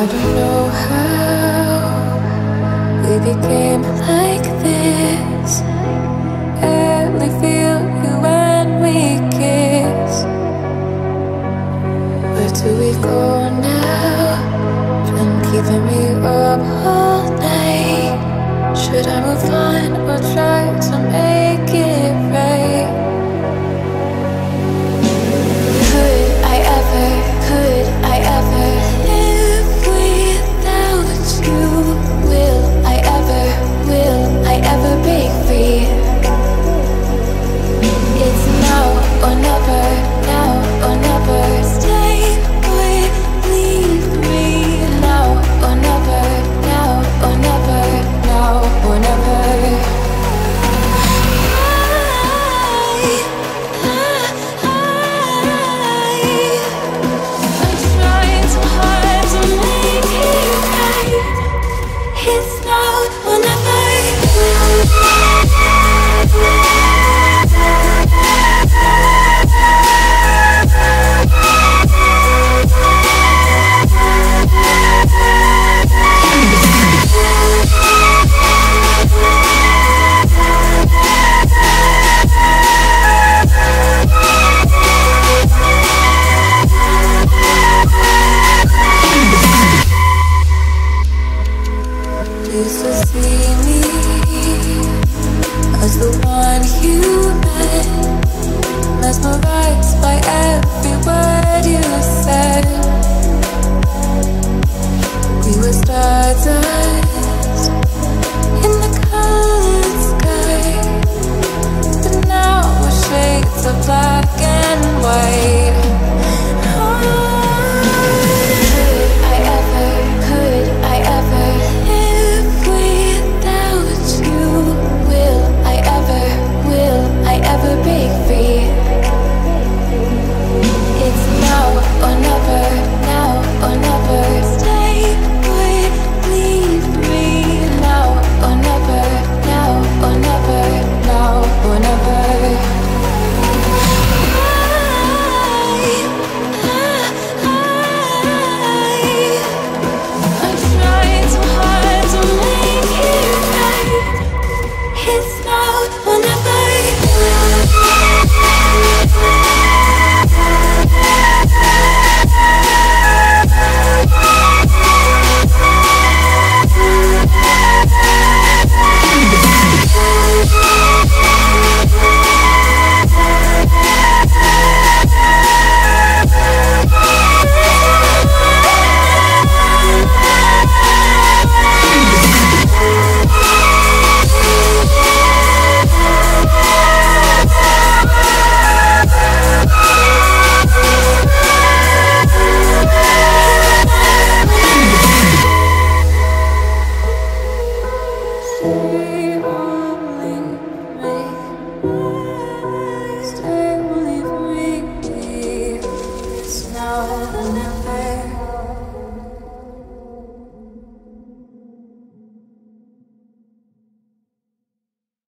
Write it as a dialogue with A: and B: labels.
A: I don't know how we became like this. Barely